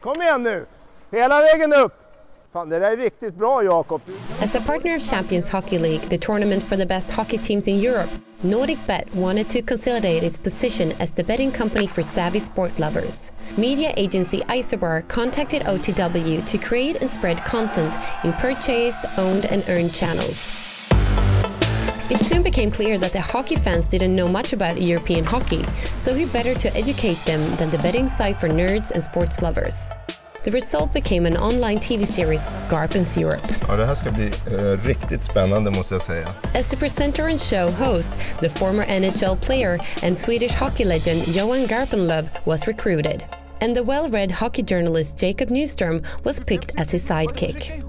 Kom igen nu! Hela vägen upp! Fan, det där är riktigt bra Jakob. As a partner of Champions Hockey League, the tournament for the best hockey teams in Europe, NordicBet wanted to consolidate its position as the betting company for savvy sport lovers. Media agency Isobar contacted OTW to create and spread content in purchased, owned, and earned channels. It soon became clear that the hockey fans didn't know much about European hockey, so who better to educate them than the betting site for nerds and sports lovers? The result became an online TV series, Garpens Europe. Ja, det här ska bli eh, riktigt spännande måste jag säga. As the presenter and show host, the former NHL player and Swedish hockey legend Johan Garpenlöv was recruited. And the well-read hockey journalist Jacob Nyström was picked as his sidekick.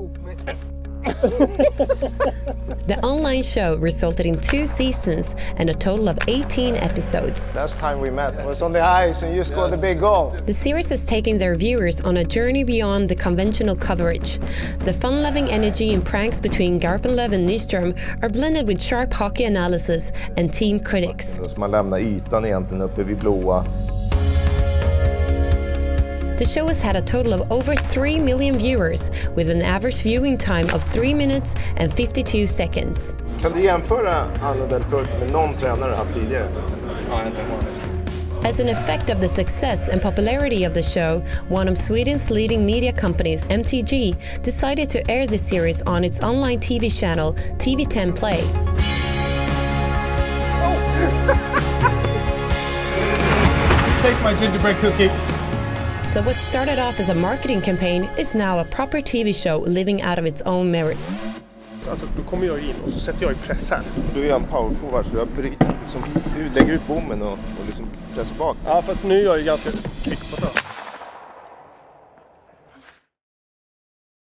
the online show resulted in two seasons and a total of 18 episodes. Last time we met was on the ice and you scored the big goal. The series is taking their viewers on a journey beyond the conventional coverage. The fun-loving energy and pranks between Garpenlöv and Nyström are blended with sharp hockey analysis and team critics. Man lämnar ytan egentligen uppe vid blåa. The show has had a total of over 3 million viewers with an average viewing time of 3 minutes and 52 seconds. Kan du jämföra Arno Del Curto med någon tränare du haft tidigare? Ja, inte en. As an effect of the success and popularity of the show, one of Sweden's leading media companies, MTG, decided to air the series on its online TV channel, TV10 Play. Just take my gingerbread cookies. So what started off as a marketing campaign is now a proper TV show living out of its own merits. Alltså, då kommer jag in och så sätter jag i press här. Du är en powerforward så jag bryter liksom, lägger ut bommen och, och liksom pressar bak. Ja, fast nu är jag ju ganska kvick på det.